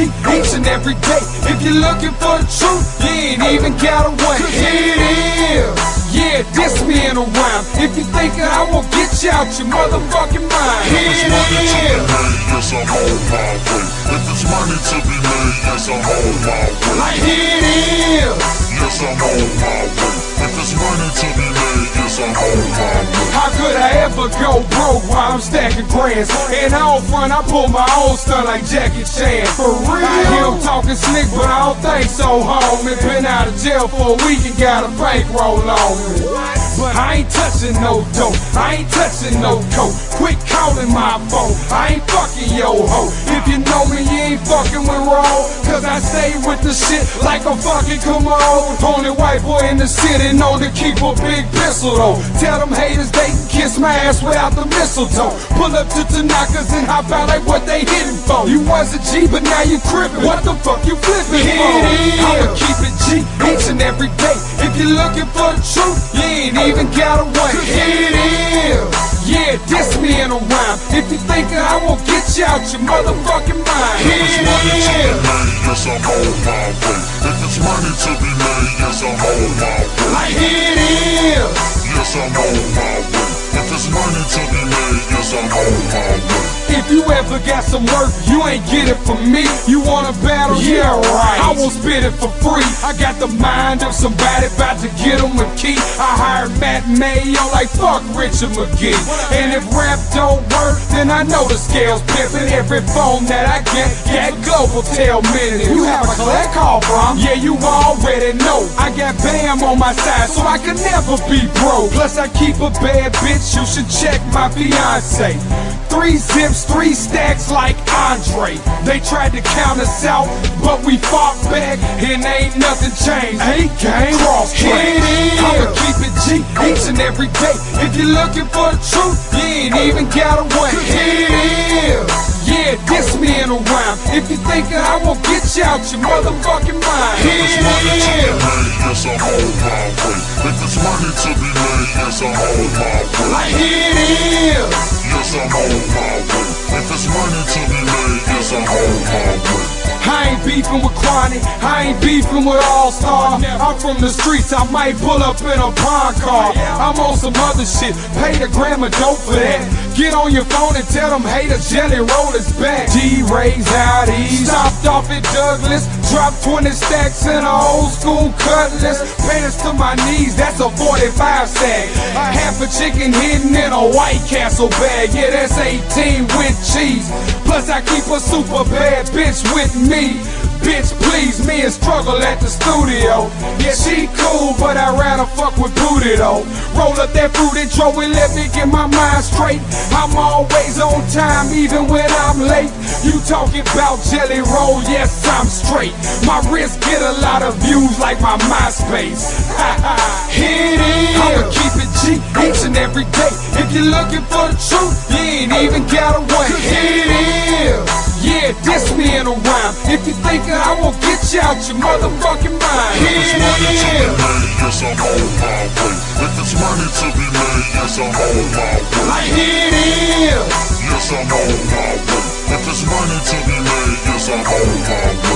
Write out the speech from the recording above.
G each and every day. If you're looking for the truth, you ain't even got a wait. Here it is. Yeah, this me in a rhyme. If you thinking I won't get you out your motherfucking mind. Here it's money to be is. yes, I'm on my way. If it's money to be made, yes, I'm on my way. Here it is. Yes, I'm on my way. Go broke while I'm stacking grands? And out front, I pull my own stunt like Jackie Chan. For real? I hear him talking slick, but I don't think so, homie. Been out of jail for a week and got a bankroll on me. But I ain't touching no dope, I ain't touching no coke. Quit calling my phone, stay with the shit like a fucking commode. Only white boy in the city know to keep a big pistol though. Tell them haters they can kiss my ass without the mistletoe. Pull up to Tanakas and hop out like what they hitting for. You was a G, but now you crippin'. What the fuck you flipping for? I'ma keep it G each and every day. If you're looking for the truth, you ain't even gotta wait. It is. Yeah, diss me in a rhyme. If you thinking I won't out your motherfucking mind. If it's money to be made, yes, I'm on my way. If it's money to be made, yes, I'm on my way. Like it is. Yes, I'm on my way. If it's money to be made, yes, I'm on my way. If you ever got some work, you ain't get it from me. You wanna battle? Yeah, right. I won't spit it for free. I got the mind of somebody about to get him a key. I hired Matt Mayo like fuck Richard McGee. And if rap don't work, then I know the scale's pimping. Every phone that I get, get Global Tel minute. You have a collect call from? Yeah, you already know. I got Bam on my side, so I can never be broke. Plus, I keep a bad bitch. You should check my fiance. Three zips, three stacks like Andre. They tried to count us out, but we fought back, and ain't nothing changed. Ain't game cross. I'ma keep it G each and every day. If you're looking for the truth, ain't even gotta wait. It is. Yeah, diss me in a rhyme. If you thinking I won't get you out your motherfucking mind. If it's money to be Here it is. made, yes, I'm on my way. If it's money to be made, yes, I'm on my way. Like here it is. Yes, I'm on my way. If it's money to be ain't beefing with Kwani, I ain't beefing with All Star. I'm from the streets, I might pull up in a pawn car. I'm on some other shit, pay the grandma dope for that. Get on your phone and tell them haters Jelly Roll is back. G Ray's out east, stopped off at Douglas, dropped 20 stacks in a old school cutlass. Pants to my knees, that's a 45 sack. A half a chicken hidden in a White Castle bag, yeah, that's 18 with cheese. Plus, I keep a super bad bitch with me. Bitch, please me and struggle at the studio. Yeah, she cool, but I'd rather fuck with booty though. Roll up that fruit intro and let me get my mind straight. I'm always on time, even when I'm late. You talking about jelly roll? Yes, I'm straight. My wrist get a lot of views like my MySpace. Here it. I'ma keep it G each and every day. If you're looking for the truth, you ain't even gotta wait. Here it. Yeah, diss me in a rhyme. If you thinking I won't get you out your motherfucking mind. Here money to be made, yes, I'm on my way. If it's money to be made, yes, I'm on my way. Like it is. Yes, I'm on my way. If it's money to be made, yes, I'm on my way.